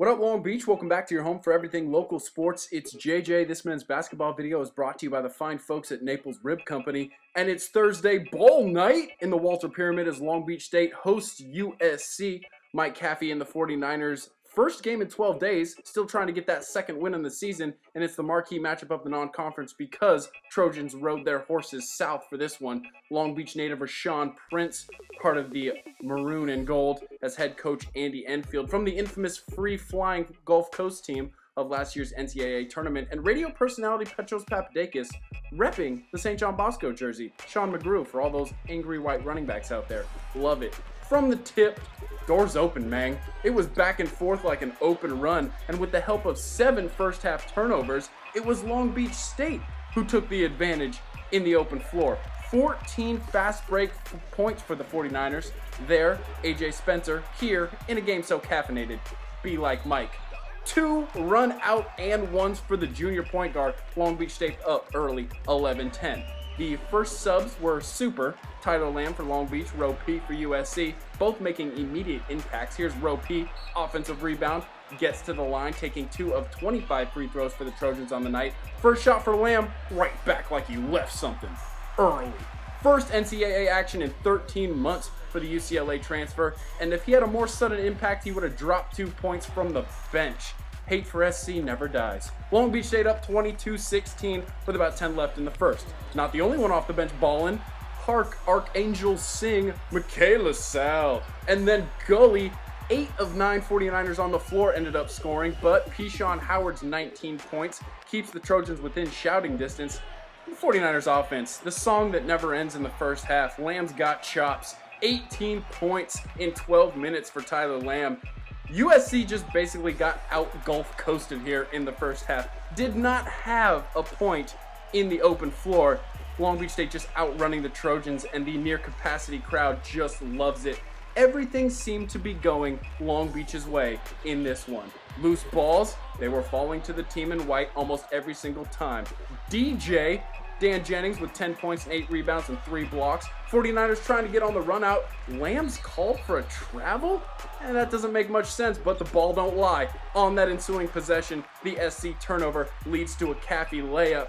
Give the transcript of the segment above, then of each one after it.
What up, Long Beach? Welcome back to your home for everything local sports. It's JJ. This men's basketball video is brought to you by the fine folks at Naples Rib Company. And it's Thursday bowl night in the Walter Pyramid as Long Beach State hosts USC. Mike Caffey and the 49ers First game in 12 days, still trying to get that second win in the season, and it's the marquee matchup of the non-conference because Trojans rode their horses south for this one. Long Beach native Roschon Prince, part of the maroon and gold, as head coach Andy Enfield from the infamous free-flying Gulf Coast team of last year's NCAA tournament, and radio personality Petros Papadakis repping the St. John Bosco jersey. Sean McGrew for all those angry white running backs out there. Love it. From the tip, doors open, man. It was back and forth like an open run, and with the help of seven first half turnovers, it was Long Beach State who took the advantage in the open floor. 14 fast break points for the 49ers. There, AJ Spencer, here, in a game so caffeinated. Be like Mike. Two run out and ones for the junior point guard. Long Beach State up early, 11 10. The first subs were Super, Tyler Lamb for Long Beach, Roe P for USC, both making immediate impacts. Here's Roe P, offensive rebound, gets to the line, taking two of 25 free throws for the Trojans on the night. First shot for Lamb, right back like he left something early. First NCAA action in 13 months for the UCLA transfer, and if he had a more sudden impact, he would have dropped two points from the bench. Hate for SC never dies. Long Beach State up 22-16 with about 10 left in the first. Not the only one off the bench balling. Park, Archangel Sing, Michaela Sal, and then Gully eight of nine 49ers on the floor ended up scoring, but Pe'Shon Howard's 19 points keeps the Trojans within shouting distance. The 49ers offense, the song that never ends in the first half. Lamb's got chops. 18 points in 12 minutes for Tyler Lamb. USC just basically got out Gulf coasted here in the first half. Did not have a point in the open floor. Long Beach State just outrunning the Trojans and the near capacity crowd just loves it. Everything seemed to be going Long Beach's way in this one. Loose balls, they were falling to the team in white almost every single time. DJ Dan Jennings with 10 points and 8 rebounds and 3 blocks. 49ers trying to get on the run out. Lamb's called for a travel? And that doesn't make much sense, but the ball don't lie. On that ensuing possession, the SC turnover leads to a Caffey layup.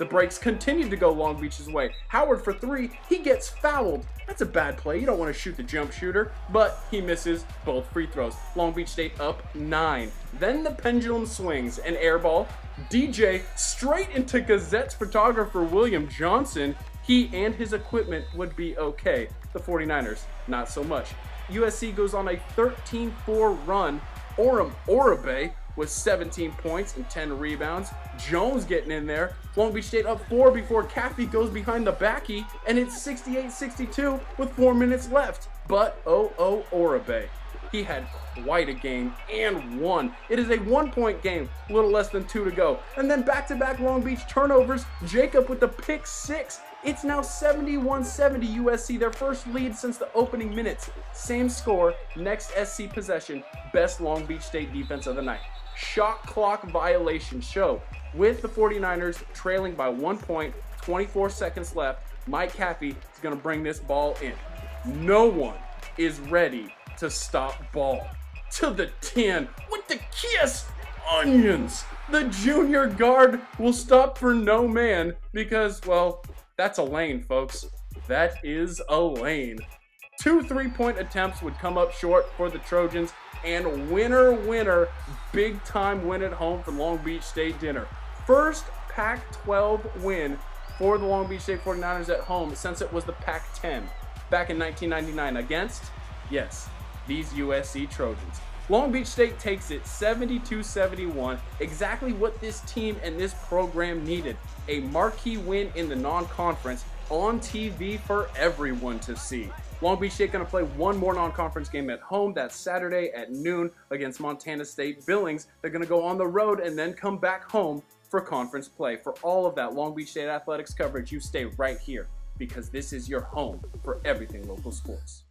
The breaks continue to go Long Beach's way. Howard for three, he gets fouled. That's a bad play. You don't want to shoot the jump shooter, but he misses both free throws. Long Beach State up nine. Then the pendulum swings, an air ball. DJ straight into Gazette's photographer William Johnson. He and his equipment would be okay. The 49ers, not so much. USC goes on a 13-4 run. Omar Oraby with 17 points and 10 rebounds. Jones getting in there. Long Beach State up four before Caffey goes behind the backy, and it's 68-62 with four minutes left. But oh oh Oraby. He had quite a game and won. It is a one-point game, a little less than two to go. And then back-to-back -back Long Beach turnovers. Jacob with the pick six. It's now 71-70 USC, their first lead since the opening minutes. Same score, next SC possession, best Long Beach State defense of the night shot clock violation show. With the 49ers trailing by one point, 24 seconds left, Mike Caffey is going to bring this ball in. No one is ready to stop ball. To the 10 with the kiss onions. The junior guard will stop for no man because, well, that's a lane, folks. That is a lane. Two three point attempts would come up short for the Trojans, and winner, winner, big time win at home for Long Beach State dinner. First Pac 12 win for the Long Beach State 49ers at home since it was the Pac 10 back in 1999 against, yes, these USC Trojans. Long Beach State takes it 72-71, exactly what this team and this program needed. A marquee win in the non-conference on TV for everyone to see. Long Beach State going to play one more non-conference game at home. That's Saturday at noon against Montana State Billings. They're going to go on the road and then come back home for conference play. For all of that Long Beach State athletics coverage, you stay right here because this is your home for everything local sports.